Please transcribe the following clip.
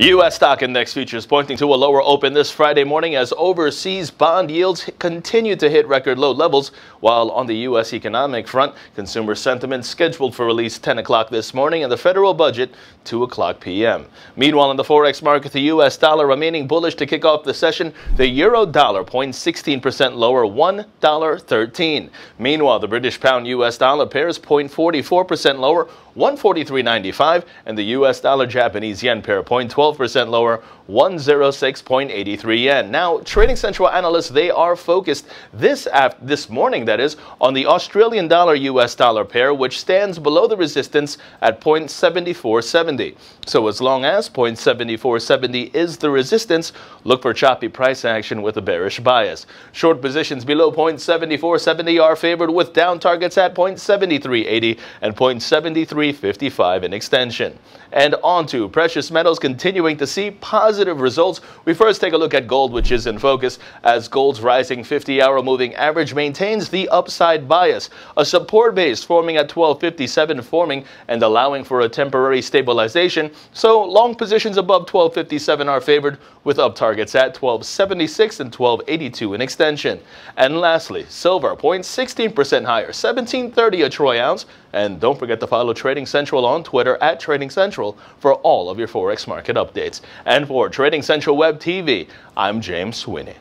U.S. stock index futures pointing to a lower open this Friday morning as overseas bond yields continue to hit record low levels, while on the U.S. economic front, consumer sentiment scheduled for release 10 o'clock this morning and the federal budget 2 o'clock p.m. Meanwhile, in the forex market, the U.S. dollar remaining bullish to kick off the session, the euro dollar 0.16% lower, $1.13. Meanwhile, the British pound U.S. dollar pair is 0.44% lower, 143.95, and the U.S. dollar Japanese yen pair 0.12 12% lower, 106.83 yen. Now, Trading Central analysts, they are focused this this morning, that is, on the Australian dollar US dollar pair, which stands below the resistance at 0.7470. So as long as 0.7470 is the resistance, look for choppy price action with a bearish bias. Short positions below 0.7470 are favored with down targets at 0.7380 and 0.7355 in extension. And on to precious metals continuing to see positive results. We first take a look at gold, which is in focus as gold's rising 50-hour moving average maintains the upside bias. A support base forming at 1257 forming and allowing for a temporary stabilization. So long positions above 1257 are favored with up targets at 1276 and 1282 in extension. And lastly, silver 0.16% higher, 1730 a troy ounce. And don't forget to follow Trading Central on Twitter at Trading Central for all of your Forex market updates. And for Trading Central Web TV, I'm James Sweeney.